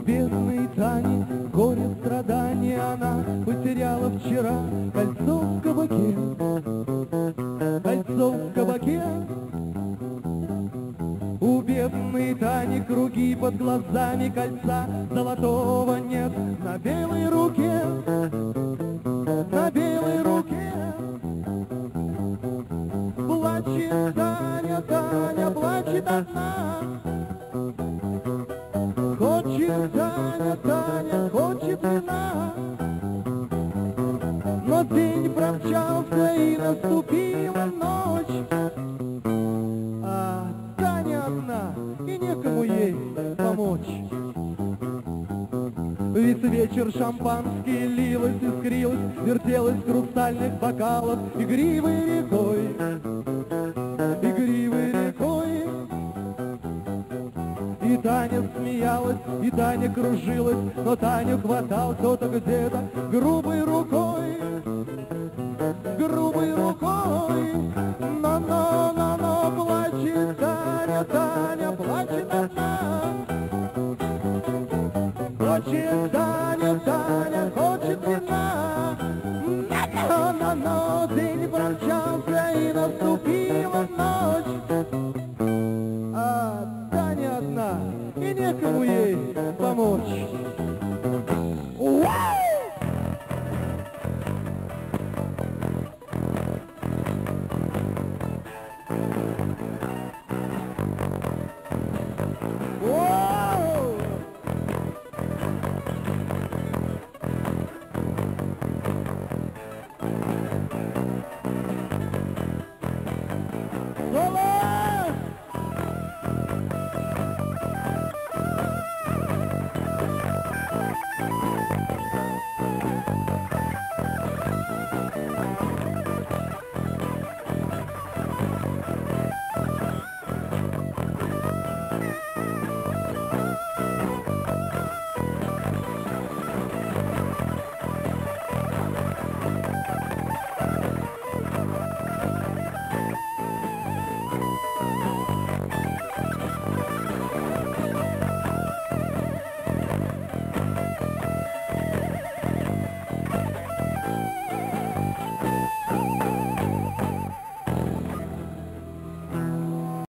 бедной Тани горе страдания Она потеряла вчера. Кольцо в кабаке Кольцо в кабаке. У бедной Тани круги под глазами кольца Золотого нет. На белой руке На белой руке. Плачет Таня, Таня, плачет одна Таня, Таня, хочет вина Но день промчался и наступила ночь. А Таня одна, и некому ей помочь. Весь вечер шампанское лилось, искрилось, вертелось в хрустальных бокалах игривой рекой, смеялась, и Таня кружилась, но Таню хватал кто-то где-то грубой рукой, грубой рукой. Но-но-но-но, плачет Таня, Таня, плачет одна. Хочет Таня, Таня, Таня одна, и